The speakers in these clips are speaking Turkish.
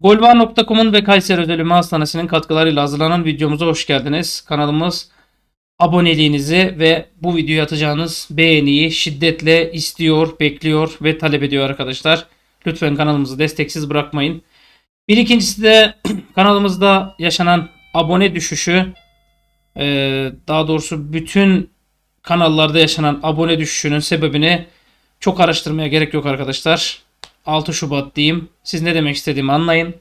Golvar.com'un ve Kayseri Özel Ümme Hastanesi'nin katkılarıyla hazırlanan videomuza hoş geldiniz. Kanalımız aboneliğinizi ve bu videoyu atacağınız beğeniyi şiddetle istiyor, bekliyor ve talep ediyor arkadaşlar. Lütfen kanalımızı desteksiz bırakmayın. Bir ikincisi de kanalımızda yaşanan abone düşüşü ee, daha doğrusu bütün kanallarda yaşanan abone düşüşünün sebebini çok araştırmaya gerek yok arkadaşlar. 6 Şubat diyeyim. Siz ne demek istediğimi anlayın.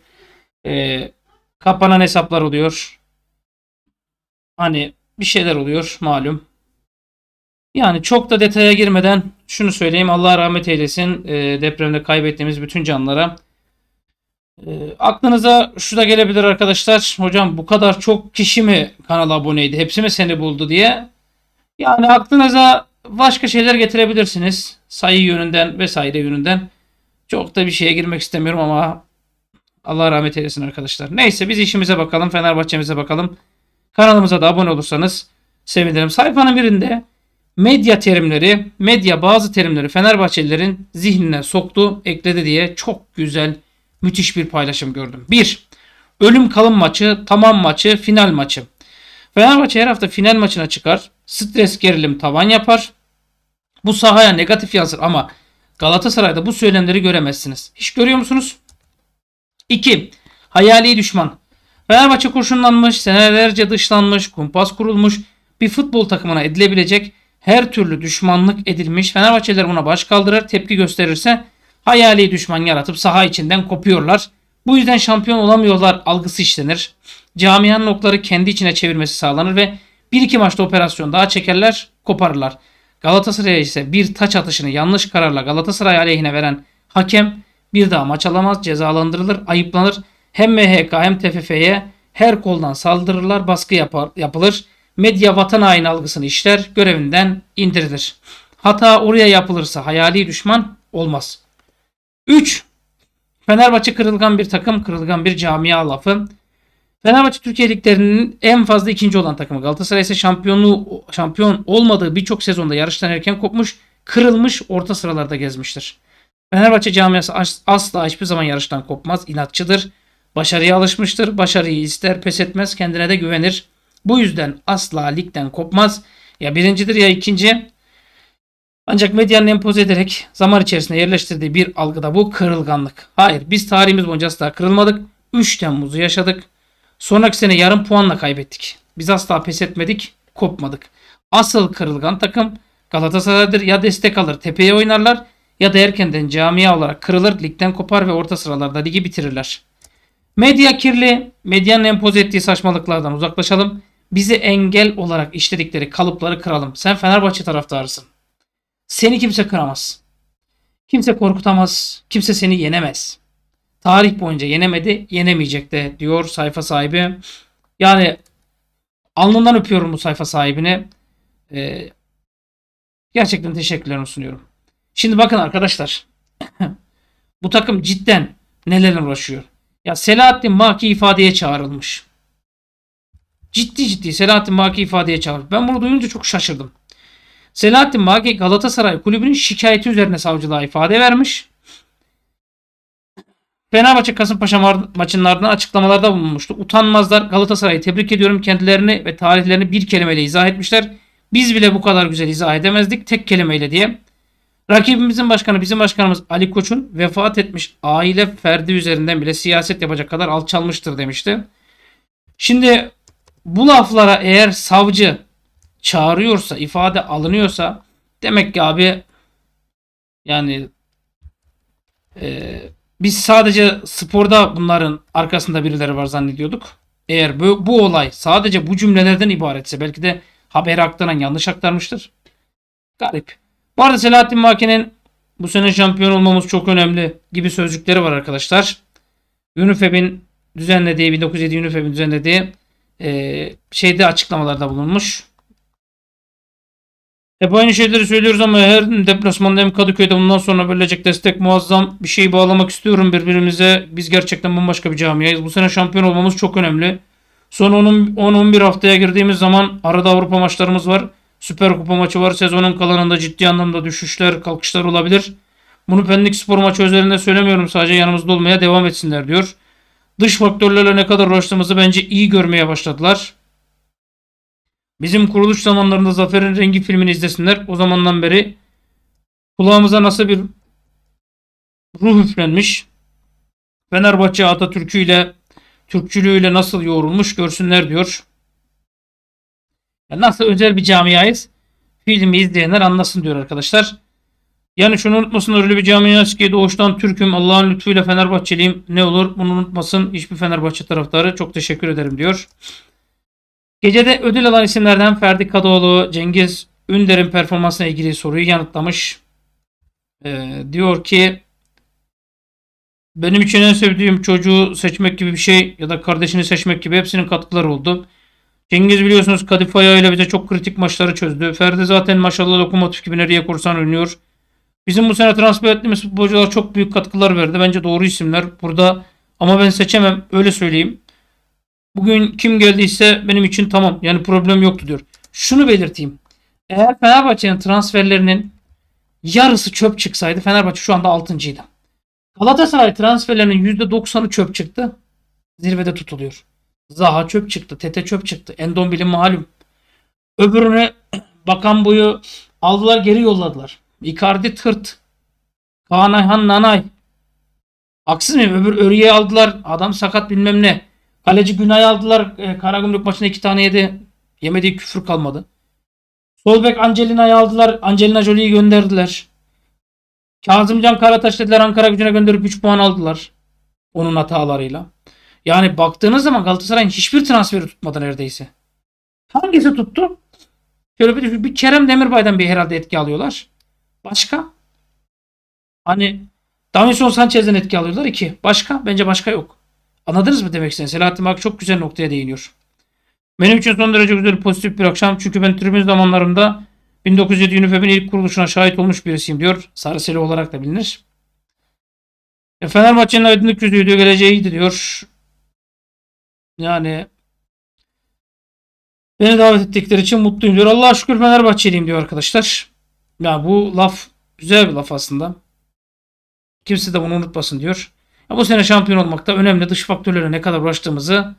Ee, kapanan hesaplar oluyor. Hani bir şeyler oluyor malum. Yani çok da detaya girmeden şunu söyleyeyim. Allah rahmet eylesin e, depremde kaybettiğimiz bütün canlara. E, aklınıza şu da gelebilir arkadaşlar. Hocam bu kadar çok kişi mi kanala aboneydi? Hepsi mi seni buldu diye. Yani aklınıza başka şeyler getirebilirsiniz. Sayı yönünden vesaire yönünden. Çok da bir şeye girmek istemiyorum ama Allah rahmet eylesin arkadaşlar. Neyse biz işimize bakalım. Fenerbahçe'mize bakalım. Kanalımıza da abone olursanız sevinirim. Sayfanın birinde medya terimleri, medya bazı terimleri Fenerbahçelilerin zihnine soktu, ekledi diye çok güzel, müthiş bir paylaşım gördüm. 1. Ölüm kalım maçı, tamam maçı, final maçı. Fenerbahçe her hafta final maçına çıkar. Stres gerilim tavan yapar. Bu sahaya negatif yansır ama Galatasaray'da bu söylemleri göremezsiniz. Hiç görüyor musunuz? 2. Hayali düşman. Fenerbahçe kurşunlanmış, senelerce dışlanmış, kumpas kurulmuş bir futbol takımına edilebilecek her türlü düşmanlık edilmiş. Fenerbahçeliler buna baş kaldırır, tepki gösterirse hayali düşman yaratıp saha içinden kopuyorlar. Bu yüzden şampiyon olamıyorlar algısı işlenir. Camianın okları kendi içine çevirmesi sağlanır ve bir iki maçta operasyon daha çekerler, koparırlar. Galatasaray ise bir taç atışını yanlış kararla Galatasaray aleyhine veren hakem bir daha maç alamaz, cezalandırılır, ayıplanır. Hem MHK hem TFF'ye her koldan saldırırlar, baskı yapar, yapılır. Medya vatan haini algısını işler, görevinden indirilir. Hata oraya yapılırsa hayali düşman olmaz. 3. Fenerbahçe kırılgan bir takım, kırılgan bir camia lafı. Fenerbahçe Türkiye liglerinin en fazla ikinci olan takımı. Galatasaray ise şampiyonluğu şampiyon olmadığı birçok sezonda yarıştan erken kopmuş, kırılmış, orta sıralarda gezmiştir. Fenerbahçe camiası asla hiçbir zaman yarıştan kopmaz, inatçıdır. Başarıya alışmıştır, başarıyı ister, pes etmez, kendine de güvenir. Bu yüzden asla ligden kopmaz. Ya birincidir ya ikinci. Ancak medyanın empoze ederek zaman içerisinde yerleştirdiği bir algıda bu kırılganlık. Hayır biz tarihimiz boyunca asla kırılmadık. 3 Temmuz'u yaşadık. Sonraki sene yarım puanla kaybettik. Biz asla pes etmedik, kopmadık. Asıl kırılgan takım Galatasaray'dır ya destek alır tepeye oynarlar ya da erkenden camia olarak kırılır ligden kopar ve orta sıralarda ligi bitirirler. Medya kirli, medyanın empoze ettiği saçmalıklardan uzaklaşalım. Bizi engel olarak işledikleri kalıpları kıralım. Sen Fenerbahçe taraftarısın. Seni kimse kıramaz. Kimse korkutamaz. Kimse seni yenemez. Tarih boyunca yenemedi, yenemeyecek de diyor sayfa sahibi. Yani alnından öpüyorum bu sayfa sahibine. Ee, gerçekten teşekkürlerimi sunuyorum. Şimdi bakın arkadaşlar. bu takım cidden nelerle uğraşıyor. Ya Selahattin Maki ifadeye çağrılmış. Ciddi ciddi Selahattin Maki ifadeye çağrılmış. Ben bunu duyunca çok şaşırdım. Selahattin Maki Galatasaray kulübünün şikayeti üzerine savcılığa ifade vermiş. Fenerbahçe Kasımpaşa maçının ardından açıklamalarda bulunmuştu. Utanmazlar Galatasaray'ı tebrik ediyorum. Kendilerini ve tarihlerini bir kelimeyle izah etmişler. Biz bile bu kadar güzel izah edemezdik tek kelimeyle diye. Rakibimizin başkanı bizim başkanımız Ali Koç'un vefat etmiş aile ferdi üzerinden bile siyaset yapacak kadar alçalmıştır demişti. Şimdi bu laflara eğer savcı çağırıyorsa, ifade alınıyorsa demek ki abi yani e, biz sadece sporda bunların arkasında birileri var zannediyorduk. Eğer bu, bu olay sadece bu cümlelerden ibaretse belki de haber aktaran yanlış aktarmıştır. Garip. Bu arada Selahattin Maki'nin bu sene şampiyon olmamız çok önemli gibi sözcükleri var arkadaşlar. UNIFEB'in düzenlediği 1907 UNIFEB'in düzenlediği e, şeyde açıklamalarda bulunmuş. Hep aynı şeyleri söylüyoruz ama her deplasmanda hem Kadıköy'de bundan sonra verilecek destek muazzam. Bir şey bağlamak istiyorum birbirimize. Biz gerçekten bambaşka bir camiayız. Bu sene şampiyon olmamız çok önemli. Son 10-11 haftaya girdiğimiz zaman arada Avrupa maçlarımız var. Süper Kupa maçı var. Sezonun kalanında ciddi anlamda düşüşler, kalkışlar olabilir. Bunu Pendik Spor maçı üzerinde söylemiyorum. Sadece yanımızda olmaya devam etsinler diyor. Dış faktörlerle ne kadar uğraştığımızı bence iyi görmeye başladılar. Bizim kuruluş zamanlarında Zafer'in Rengi filmini izlesinler. O zamandan beri kulağımıza nasıl bir ruh üflenmiş. Fenerbahçe Atatürk'üyle Türkçülüğüyle nasıl yoğrulmuş görsünler diyor. Ya nasıl özel bir camiayız filmi izleyenler anlasın diyor arkadaşlar. Yani şunu unutmasınlar öyle bir camiayız ki doğuştan Türk'üm Allah'ın lütfuyla Fenerbahçeliyim ne olur bunu unutmasın hiçbir Fenerbahçe taraftarı çok teşekkür ederim diyor. Gecede ödül alan isimlerden Ferdi Kadıoğlu, Cengiz Ünder'in performansına ilgili soruyu yanıtlamış. Ee, diyor ki benim için en sevdiğim çocuğu seçmek gibi bir şey ya da kardeşini seçmek gibi hepsinin katkıları oldu. Cengiz biliyorsunuz Kadifaya ile bize çok kritik maçları çözdü. Ferdi zaten maşallah lokomotif gibi nereye kursan oynuyor. Bizim bu sene transfer ettiğimiz futbolcular çok büyük katkılar verdi. Bence doğru isimler burada. Ama ben seçemem. Öyle söyleyeyim. Bugün kim geldiyse benim için tamam. Yani problem yoktu diyor. Şunu belirteyim. Eğer Fenerbahçe'nin transferlerinin yarısı çöp çıksaydı Fenerbahçe şu anda 6.ydı. Galatasaray transferlerinin %90'ı çöp çıktı. Zirvede tutuluyor. Zaha çöp çıktı. Tete çöp çıktı. Endombil'in malum. Öbürüne bakan boyu aldılar geri yolladılar. Icardi tırt. Kaan Ayhan Nanay. Haksız mıyım? Öbür Örü'ye aldılar. Adam sakat bilmem ne. Kaleci Günay aldılar. E, Karagümrük maçında iki tane yedi. Yemediği küfür kalmadı. Sol bek Angelina'yı aldılar. Angelina Jolie'yi gönderdiler. Kazımcan Karataş dediler Ankara gücüne gönderip 3 puan aldılar. Onun hatalarıyla. Yani baktığınız zaman Galatasaray'ın hiçbir transferi tutmadı neredeyse. Hangisi tuttu? Şöyle bir, bir Kerem Demirbay'dan bir herhalde etki alıyorlar. Başka? Hani Davinson Sanchez'den etki alıyorlar. iki. Başka? Bence başka yok. Anladınız mı demek istediğini? Selahattin Bak çok güzel noktaya değiniyor. Benim için son derece güzel pozitif bir akşam. Çünkü ben tribün zamanlarında 1907 UNIFEB'in ilk kuruluşuna şahit olmuş birisiyim diyor. Sarıseli olarak da bilinir. E, Fenerbahçe'nin aydınlık yüzüydü. Geleceğiydi diyor. Yani beni davet ettikleri için mutluyum diyor. Allah'a şükür Fenerbahçeliyim diyor arkadaşlar. Ya bu laf güzel bir laf aslında. Kimse de bunu unutmasın diyor. Bu sene şampiyon olmakta önemli dış faktörlere ne kadar uğraştığımızı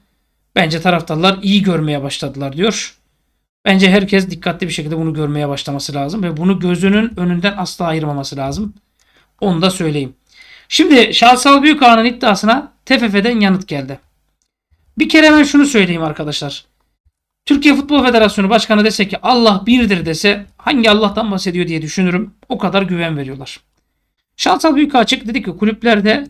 bence taraftarlar iyi görmeye başladılar diyor. Bence herkes dikkatli bir şekilde bunu görmeye başlaması lazım ve bunu gözünün önünden asla ayırmaması lazım. Onu da söyleyeyim. Şimdi Şahsal Büyükağa'nın iddiasına TFF'den yanıt geldi. Bir kere ben şunu söyleyeyim arkadaşlar. Türkiye Futbol Federasyonu Başkanı dese ki Allah birdir dese hangi Allah'tan bahsediyor diye düşünürüm. O kadar güven veriyorlar. Şansal Büyük açık dedi ki kulüplerde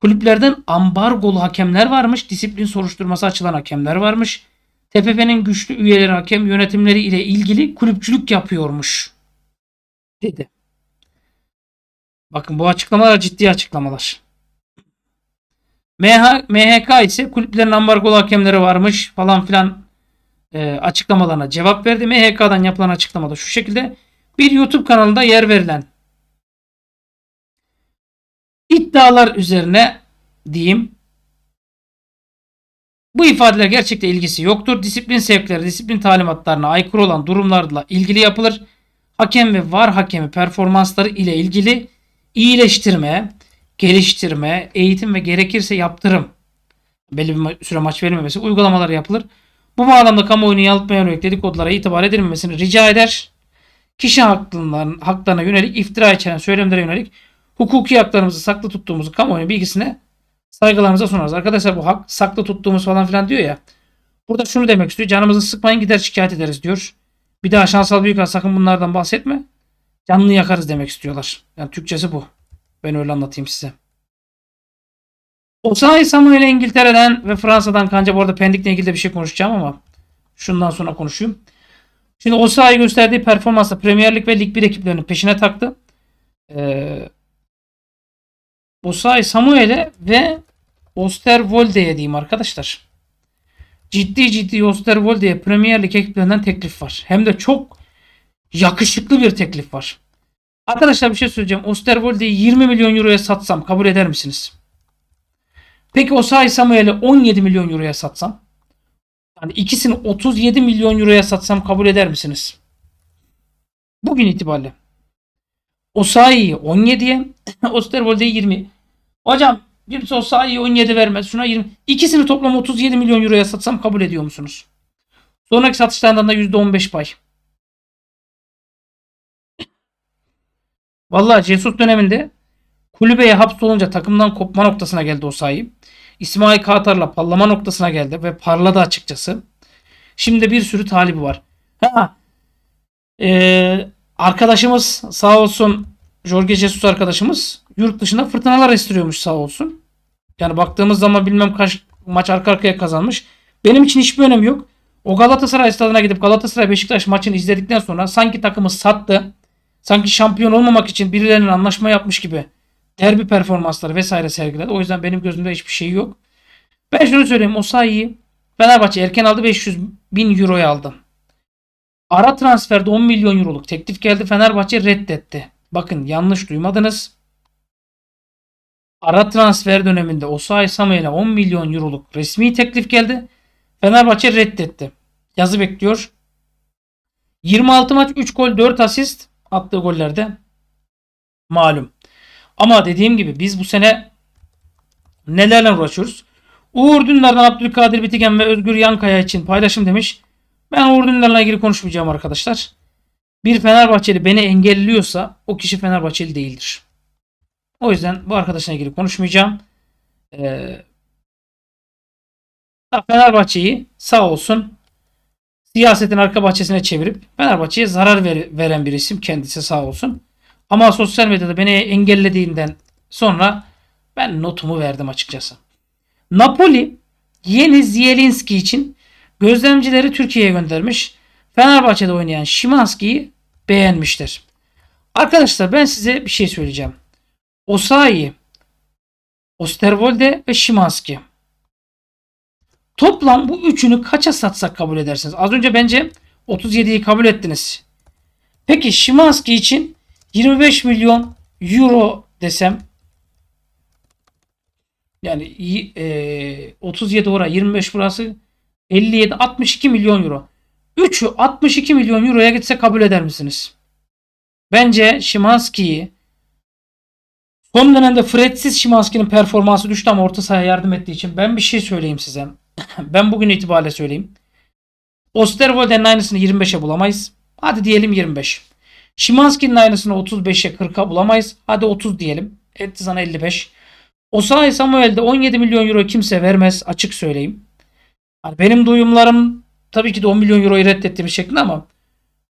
kulüplerden ambargolu hakemler varmış. Disiplin soruşturması açılan hakemler varmış. TFF'nin güçlü üyeleri hakem yönetimleri ile ilgili kulüpçülük yapıyormuş. Dedi. Bakın bu açıklamalar ciddi açıklamalar. MH, MHK ise kulüplerin ambargolu hakemleri varmış falan filan e, açıklamalarına cevap verdi. MHK'dan yapılan açıklamada şu şekilde bir YouTube kanalında yer verilen iddialar üzerine diyeyim bu ifadeler gerçekte ilgisi yoktur. Disiplin sevkleri, disiplin talimatlarına aykırı olan durumlarla ilgili yapılır. Hakem ve var hakemi performansları ile ilgili iyileştirme, geliştirme, eğitim ve gerekirse yaptırım belli bir süre maç verilmemesi uygulamalar yapılır. Bu bağlamda kamuoyunu yalıtmaya yönelik dedikodulara itibar edilmemesini rica eder. Kişi haklarına, haklarına yönelik iftira içeren söylemlere yönelik hukuki haklarımızı saklı tuttuğumuzu kamuoyu bilgisine saygılarımıza sunarız. Arkadaşlar bu hak saklı tuttuğumuz falan filan diyor ya. Burada şunu demek istiyor. Canımızı sıkmayın gider şikayet ederiz diyor. Bir daha şansal büyük sakın bunlardan bahsetme. Canını yakarız demek istiyorlar. Yani Türkçesi bu. Ben öyle anlatayım size. Osayi Samuel İngiltere'den ve Fransa'dan kanca bu arada Pendik'le ilgili de bir şey konuşacağım ama şundan sonra konuşayım. Şimdi Osayi gösterdiği performansla Premier Lig ve Lig 1 ekiplerinin peşine taktı. Ee, Osayi Samuel'e ve Osterwolde'ye diyeyim arkadaşlar. Ciddi ciddi Osterwolde'ye Premier Lig ekiplerinden teklif var. Hem de çok yakışıklı bir teklif var. Arkadaşlar bir şey söyleyeceğim. Osterwolde'yi 20 milyon euroya satsam kabul eder misiniz? Peki Osayi Samuel'i 17 milyon euroya satsam? Yani ikisini 37 milyon euroya satsam kabul eder misiniz? Bugün itibariyle. Osayi'yi 17'ye, Osterwolde'yi 20. Hocam Kimse o Osayi'ye 17 vermez. Şuna 20. İkisini toplam 37 milyon euroya satsam kabul ediyor musunuz? Sonraki satışlardan da %15 pay. Vallahi Jesus döneminde kulübeye hapsolunca takımdan kopma noktasına geldi o sayı. İsmail Katar'la parlama noktasına geldi ve parladı açıkçası. Şimdi bir sürü talibi var. Ha, ee, arkadaşımız sağ olsun Jorge Jesus arkadaşımız yurt dışında fırtınalar estiriyormuş sağ olsun. Yani baktığımız zaman bilmem kaç maç arka arkaya kazanmış. Benim için hiçbir önemi yok. O Galatasaray stadına gidip Galatasaray Beşiktaş maçını izledikten sonra sanki takımı sattı. Sanki şampiyon olmamak için birilerinin anlaşma yapmış gibi derbi performansları vesaire sergiledi. O yüzden benim gözümde hiçbir şey yok. Ben şunu söyleyeyim. Osayi'yi Fenerbahçe erken aldı 500 bin euroya aldı. Ara transferde 10 milyon euroluk teklif geldi. Fenerbahçe reddetti. Bakın yanlış duymadınız. Ara transfer döneminde Osayi Samuel'e 10 milyon euroluk resmi teklif geldi. Fenerbahçe reddetti. Yazı bekliyor. 26 maç 3 gol 4 asist attığı gollerde malum. Ama dediğim gibi biz bu sene nelerle uğraşıyoruz? Uğur Dündar'dan Abdülkadir Bitigen ve Özgür Yankaya için paylaşım demiş. Ben Uğur Dündar'la ilgili konuşmayacağım arkadaşlar. Bir Fenerbahçeli beni engelliyorsa o kişi Fenerbahçeli değildir. O yüzden bu arkadaşla ilgili konuşmayacağım. Ee, Fenerbahçe'yi sağ olsun siyasetin arka bahçesine çevirip Fenerbahçe'ye zarar ver, veren bir isim kendisi sağ olsun. Ama sosyal medyada beni engellediğinden sonra ben notumu verdim açıkçası. Napoli yeni Zielinski için gözlemcileri Türkiye'ye göndermiş. Fenerbahçe'de oynayan Şimanski'yi beğenmiştir. Arkadaşlar ben size bir şey söyleyeceğim. Osayi, Osterwolde ve Şimanski. Toplam bu üçünü kaça satsak kabul edersiniz? Az önce bence 37'yi kabul ettiniz. Peki Şimanski için 25 milyon euro desem yani e, 37 ora 25 burası 57 62 milyon euro. 3'ü 62 milyon euroya gitse kabul eder misiniz? Bence Şimanski'yi son dönemde Fred'siz Şimanski'nin performansı düştü ama orta sahaya yardım ettiği için ben bir şey söyleyeyim size. ben bugün itibariyle söyleyeyim. Osterwolde'nin aynısını 25'e bulamayız. Hadi diyelim 25. Şimanski'nin aynısını 35'e 40'a bulamayız. Hadi 30 diyelim. Etti sana 55. Osayi Samuel'de 17 milyon euro kimse vermez. Açık söyleyeyim. Hani benim duyumlarım tabii ki de 10 milyon euroyu reddettiğimiz şeklinde ama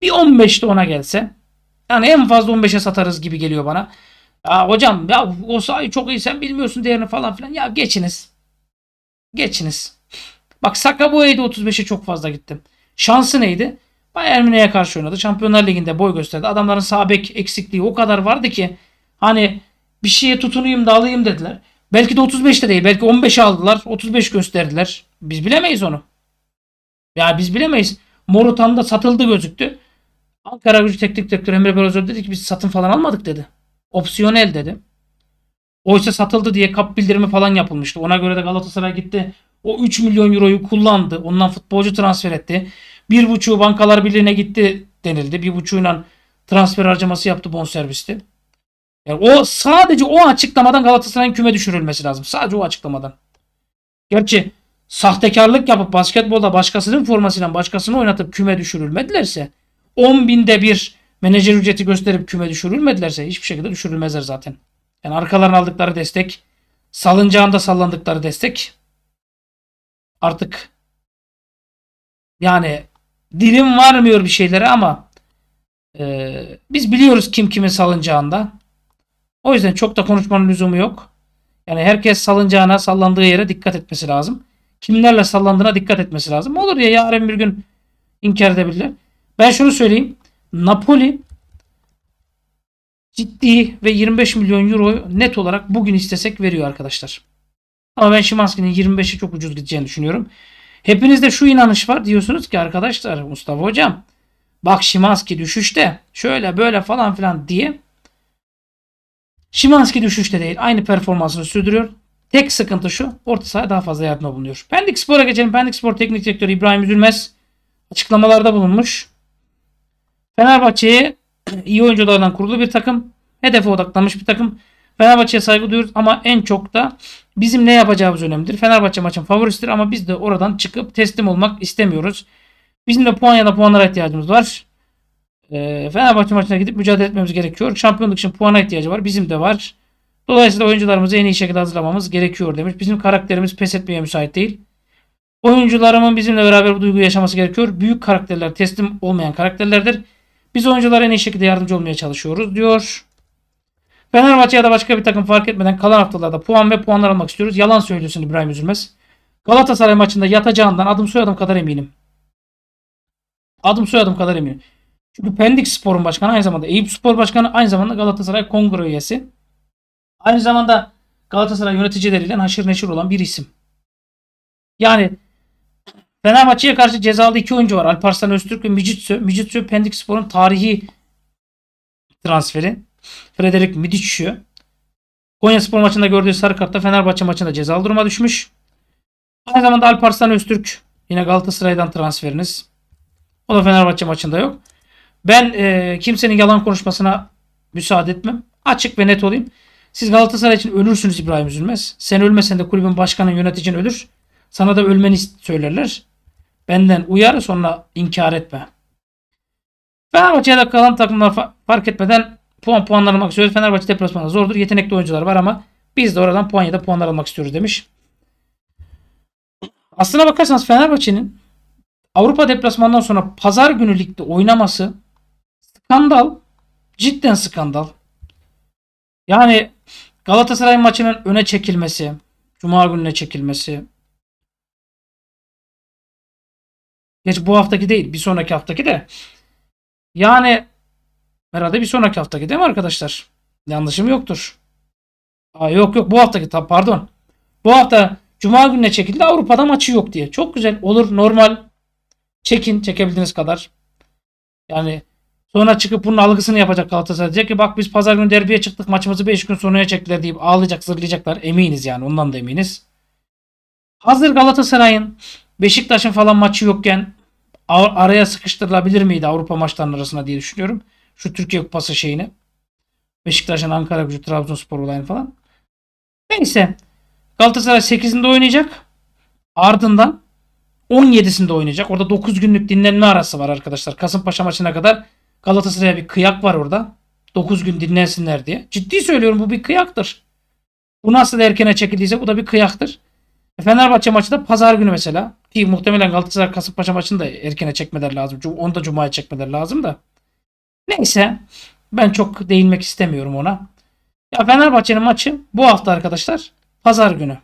bir 15'te ona gelse yani en fazla 15'e satarız gibi geliyor bana. Ya hocam ya Osayi çok iyi sen bilmiyorsun değerini falan filan. Ya geçiniz. Geçiniz. Bak Saka bu 35'e çok fazla gittim. Şansı neydi? Bayern Münih'e karşı oynadı. Şampiyonlar Ligi'nde boy gösterdi. Adamların sağ bek eksikliği o kadar vardı ki hani bir şeye tutunayım da alayım dediler. Belki de 35'te değil. Belki 15'e aldılar. 35 gösterdiler. Biz bilemeyiz onu. Ya biz bilemeyiz. Morutan'da satıldı gözüktü. Ankara Gücü Teknik Direktörü Emre Belözoğlu dedi ki biz satın falan almadık dedi. Opsiyonel dedi. Oysa satıldı diye kap bildirimi falan yapılmıştı. Ona göre de Galatasaray gitti. O 3 milyon euroyu kullandı. Ondan futbolcu transfer etti. Bir buçuğu bankalar birliğine gitti denildi. Bir buçuğuyla transfer harcaması yaptı bonservisti. Yani o sadece o açıklamadan Galatasaray'ın küme düşürülmesi lazım. Sadece o açıklamadan. Gerçi sahtekarlık yapıp basketbolda başkasının formasıyla başkasını oynatıp küme düşürülmedilerse 10 binde bir menajer ücreti gösterip küme düşürülmedilerse hiçbir şekilde düşürülmezler zaten. Yani arkalarına aldıkları destek salıncağında sallandıkları destek artık yani dilim varmıyor bir şeylere ama e, biz biliyoruz kim kimin salıncağında. O yüzden çok da konuşmanın lüzumu yok. Yani herkes salıncağına sallandığı yere dikkat etmesi lazım. Kimlerle sallandığına dikkat etmesi lazım. Olur ya yarın bir gün inkar edebilirler. Ben şunu söyleyeyim. Napoli ciddi ve 25 milyon euro net olarak bugün istesek veriyor arkadaşlar. Ama ben Şimanski'nin 25'i çok ucuz gideceğini düşünüyorum. Hepinizde şu inanış var diyorsunuz ki arkadaşlar Mustafa hocam bak Şimanski düşüşte şöyle böyle falan filan diye Şimanski düşüşte değil. Aynı performansını sürdürüyor. Tek sıkıntı şu. Orta sahaya daha fazla yardım bulunuyor. Pendik Spor'a geçelim. Pendik Spor Teknik Direktörü İbrahim Üzülmez açıklamalarda bulunmuş. Fenerbahçe'ye iyi oyunculardan kurulu bir takım. Hedefe odaklanmış bir takım. Fenerbahçe'ye saygı duyuyoruz ama en çok da bizim ne yapacağımız önemlidir. Fenerbahçe maçın favorisidir ama biz de oradan çıkıp teslim olmak istemiyoruz. Bizim de puan ya da puanlara ihtiyacımız var. Ee, Fenerbahçe maçına gidip mücadele etmemiz gerekiyor. Şampiyonluk için puana ihtiyacı var. Bizim de var. Dolayısıyla oyuncularımızı en iyi şekilde hazırlamamız gerekiyor demiş. Bizim karakterimiz pes etmeye müsait değil. Oyuncularımın bizimle beraber bu duyguyu yaşaması gerekiyor. Büyük karakterler teslim olmayan karakterlerdir. Biz oyunculara en iyi şekilde yardımcı olmaya çalışıyoruz diyor. Fenerbahçe ya da başka bir takım fark etmeden kalan haftalarda puan ve puanlar almak istiyoruz. Yalan söylüyorsun İbrahim Üzülmez. Galatasaray maçında yatacağından adım soyadım kadar eminim. Adım soyadım kadar eminim. Çünkü Pendik Spor'un başkanı aynı zamanda Eyüp Spor Başkanı aynı zamanda Galatasaray Kongre üyesi. Aynı zamanda Galatasaray yöneticileriyle haşır neşir olan bir isim. Yani Fenerbahçe'ye karşı cezalı iki oyuncu var. Alparslan Öztürk ve Mijitsu. Mijitsu Pendik Spor'un tarihi transferi. Frederick Midiccio. Konya Spor maçında gördüğü sarı kartta Fenerbahçe maçında cezalı duruma düşmüş. Aynı zamanda Alparslan Öztürk yine Galatasaray'dan transferiniz. O da Fenerbahçe maçında yok. Ben e, kimsenin yalan konuşmasına müsaade etmem. Açık ve net olayım. Siz Galatasaray için ölürsünüz İbrahim Üzülmez. Sen ölmesen de kulübün başkanı yöneticin ölür. Sana da ölmeni söylerler. Benden uyar sonra inkar etme. Fenerbahçe'de kalan takımlar fark etmeden puan puanlar almak istiyoruz. Fenerbahçe deplasmanı zordur. Yetenekli oyuncular var ama biz de oradan puan ya da puanlar almak istiyoruz demiş. Aslına bakarsanız Fenerbahçe'nin Avrupa deplasmanından sonra pazar günü ligde oynaması skandal. Cidden skandal. Yani Galatasaray maçının öne çekilmesi, Cuma gününe çekilmesi. Geç bu haftaki değil, bir sonraki haftaki de. Yani herhalde bir sonraki haftaki değil mi arkadaşlar? Yanlışım yoktur. Aa, yok yok bu haftaki pardon. Bu hafta Cuma gününe çekildi Avrupa'da maçı yok diye. Çok güzel olur normal. Çekin çekebildiğiniz kadar. Yani sonra çıkıp bunun algısını yapacak Galatasaray. Diyecek ki bak biz pazar günü derbiye çıktık maçımızı 5 gün sonraya çektiler deyip ağlayacak zırlayacaklar. Eminiz yani ondan da eminiz. Hazır Galatasaray'ın Beşiktaş'ın falan maçı yokken araya sıkıştırılabilir miydi Avrupa maçlarının arasında diye düşünüyorum. Şu Türkiye Kupası şeyini. Beşiktaş'ın Ankara gücü Trabzonspor olayını falan. Neyse. Galatasaray 8'inde oynayacak. Ardından 17'sinde oynayacak. Orada 9 günlük dinlenme arası var arkadaşlar. Kasımpaşa maçına kadar Galatasaray'a bir kıyak var orada. 9 gün dinlensinler diye. Ciddi söylüyorum bu bir kıyaktır. Bu nasıl erkene çekildiyse bu da bir kıyaktır. Fenerbahçe maçı da pazar günü mesela. Ki muhtemelen Galatasaray Kasımpaşa maçını da erkene çekmeler lazım. Onu da Cuma'ya çekmeler lazım da. Neyse. Ben çok değinmek istemiyorum ona. Ya Fenerbahçe'nin maçı bu hafta arkadaşlar. Pazar günü.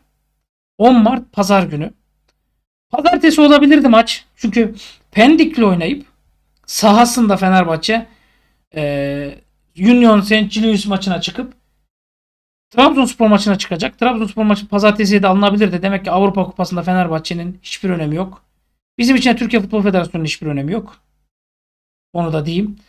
10 Mart pazar günü. Pazartesi olabilirdi maç. Çünkü Pendik'le oynayıp sahasında Fenerbahçe e, Union St. Julius maçına çıkıp Trabzonspor maçına çıkacak. Trabzonspor maçı pazartesiye de alınabilirdi. Demek ki Avrupa Kupası'nda Fenerbahçe'nin hiçbir önemi yok. Bizim için Türkiye Futbol Federasyonu'nun hiçbir önemi yok. Onu da diyeyim.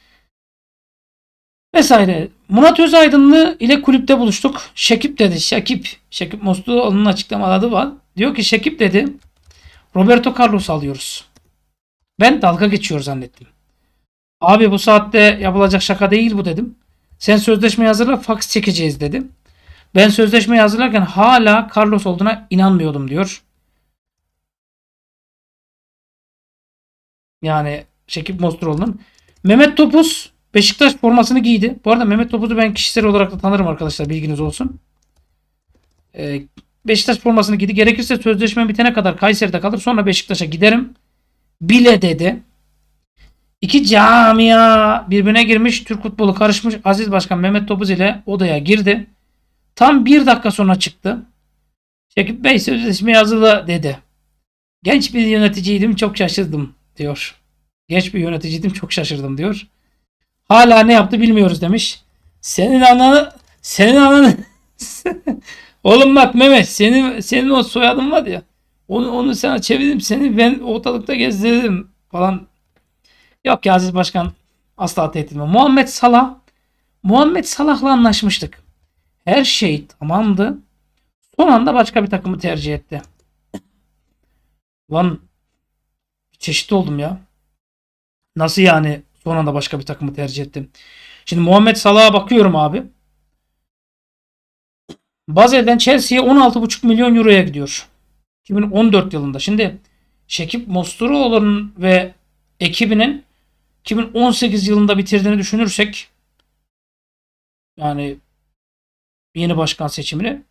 Vesaire. Murat Özaydınlı ile kulüpte buluştuk. Şekip dedi. Şekip. Şekip Moslu onun açıklamaları var. Diyor ki Şekip dedi. Roberto Carlos alıyoruz. Ben dalga geçiyor zannettim. Abi bu saatte yapılacak şaka değil bu dedim. Sen sözleşmeyi hazırla fax çekeceğiz dedim. Ben sözleşmeyi hazırlarken hala Carlos olduğuna inanmıyordum diyor. Yani Şekip Mosturoğlu'nun. Mehmet Topuz Beşiktaş formasını giydi. Bu arada Mehmet Topuz'u ben kişisel olarak da tanırım arkadaşlar bilginiz olsun. Ee, Beşiktaş formasını giydi. Gerekirse sözleşme bitene kadar Kayseri'de kalır. Sonra Beşiktaş'a giderim. Bile dedi. İki camia birbirine girmiş. Türk futbolu karışmış. Aziz Başkan Mehmet Topuz ile odaya girdi. Tam bir dakika sonra çıktı. Şekip Bey sözleşme yazılı dedi. Genç bir yöneticiydim çok şaşırdım diyor. Genç bir yöneticiydim çok şaşırdım diyor. Hala ne yaptı bilmiyoruz demiş. Senin ananı senin ananı Oğlum bak Mehmet senin senin o soyadın var ya. Onu onu sana çevirdim seni ben ortalıkta gezdirdim falan. Yok ya Aziz Başkan asla tehdit etme. Muhammed Salah Muhammed Salah'la anlaşmıştık. Her şey tamamdı. Son anda başka bir takımı tercih etti. Lan çeşit oldum ya. Nasıl yani son anda başka bir takımı tercih ettim? Şimdi Muhammed Salah'a bakıyorum abi. Bazel'den Chelsea'ye 16,5 milyon euroya gidiyor. 2014 yılında. Şimdi Şekip Mosturoğlu'nun ve ekibinin 2018 yılında bitirdiğini düşünürsek yani yeni başkan seçimini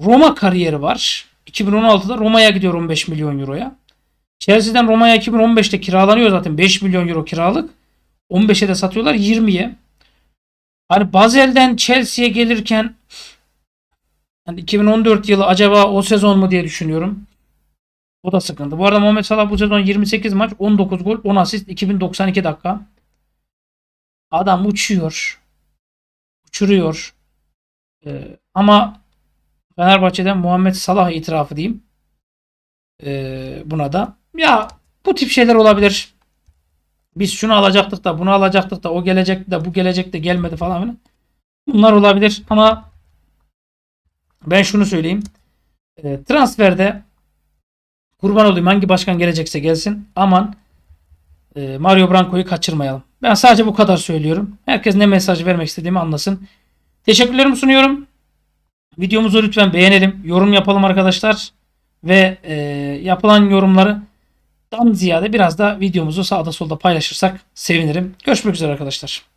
Roma kariyeri var. 2016'da Roma'ya gidiyor 15 milyon euroya. Chelsea'den Roma'ya 2015'te kiralanıyor zaten 5 milyon euro kiralık. 15'e de satıyorlar 20'ye. Hani Bazel'den Chelsea'ye gelirken hani 2014 yılı acaba o sezon mu diye düşünüyorum. O da sıkıntı. Bu arada Muhammed Salah bu sezon 28 maç, 19 gol, 10 asist, 2092 dakika. Adam uçuyor. Uçuruyor. Ee, ama Fenerbahçe'den Muhammed Salah itirafı diyeyim. Ee, buna da. Ya bu tip şeyler olabilir. Biz şunu alacaktık da bunu alacaktık da o gelecekti de bu gelecekti de gelmedi falan filan. Bunlar olabilir ama ben şunu söyleyeyim. E, transferde kurban olayım hangi başkan gelecekse gelsin. Aman e, Mario Branco'yu kaçırmayalım. Ben sadece bu kadar söylüyorum. Herkes ne mesaj vermek istediğimi anlasın. Teşekkürlerimi sunuyorum. Videomuzu lütfen beğenelim. Yorum yapalım arkadaşlar. Ve e, yapılan yorumları dan ziyade biraz da videomuzu sağda solda paylaşırsak sevinirim. Görüşmek üzere arkadaşlar.